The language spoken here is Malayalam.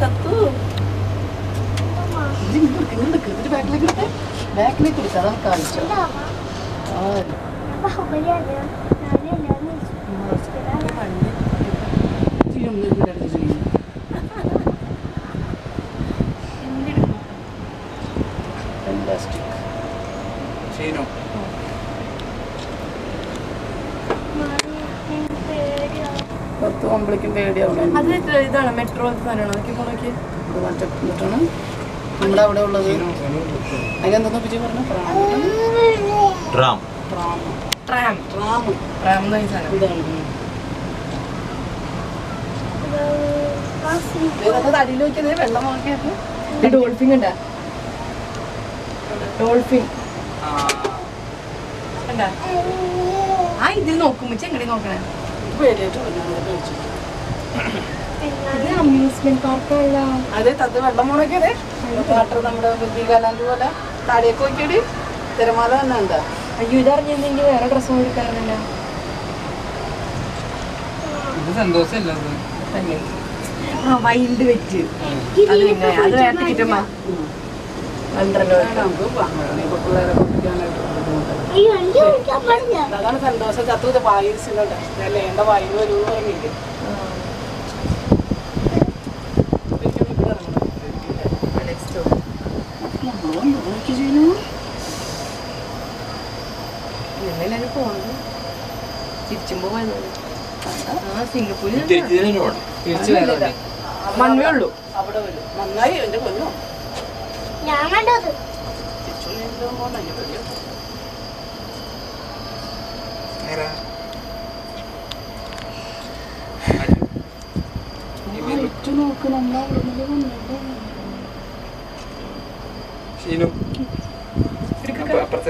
తత్తు దిగు కింద దిగు ఇది బ్యాక్ లెగ్ ఇస్తే బ్యాక్ లెగ్ ఇడి కదా కాల్చు Fantastic. See you now. പത്ത് ആകുമ്പോഴേക്കും പേടിയാവണം അത് ഇതാണ്? മെട്രോ മറ്റേ എന്നിട്ടാണ് നമ്മുടെ അവിടെ ഉള്ളത്. അതിനെന്താ പിച്ചി പറഞ്ഞു? Tram. Tram. Tram. Tram. Tram എന്ന് ഇതാണ്. തടിയിൽ വെള്ളം നോക്കിയത് ഡോൾഫിൻ ഉണ്ടാ ഡോൾഫിൻ കണ്ടാ? ആ ഇതിൽ നോക്കുമ്പോ എങ്ങനെ നോക്കണേ? അതെ തത് വെള്ളം മുണക്കിയതേ വാട്ടർ നമ്മുടെ ബുദ്ധികാലാണ്ട് പോലെ താടിയൊക്കെ നോക്കിയടി തിരമാല തന്നെ ഉണ്ടാ അയ്യോ ഇതറിഞ്ഞിരുന്നെങ്കിൽ വേറെ ഡ്രസ്സ് കൊടുക്കാറില്ല ഇത് സന്തോഷമല്ല വൈൽഡ് വെറ്റ് അത് പിന്നെ അത്. അമ്മ പന്ത്രണ്ട് പിള്ളേരെ കുടിക്കാനായിട്ട് ബുദ്ധിമുട്ടാണ് അതാണ് സന്തോഷം. ചത്തു വായുസിലുണ്ട് അല്ലേ എന്റെ വായു ഒരു പറഞ്ഞില്ലേ? എങ്ങനെ പോണത്? തിരിച്ചും പോയത് ആ സിംഗപ്പൂരിൽ തിരിച്ചു വരാം മൺവേ ഉള്ളൂ. അവിടെ വരും നന്നായി എന്റെ കൊല്ലോ ഞാൻ കണ്ടത് നോക്ക് era Sino Sino? Aparte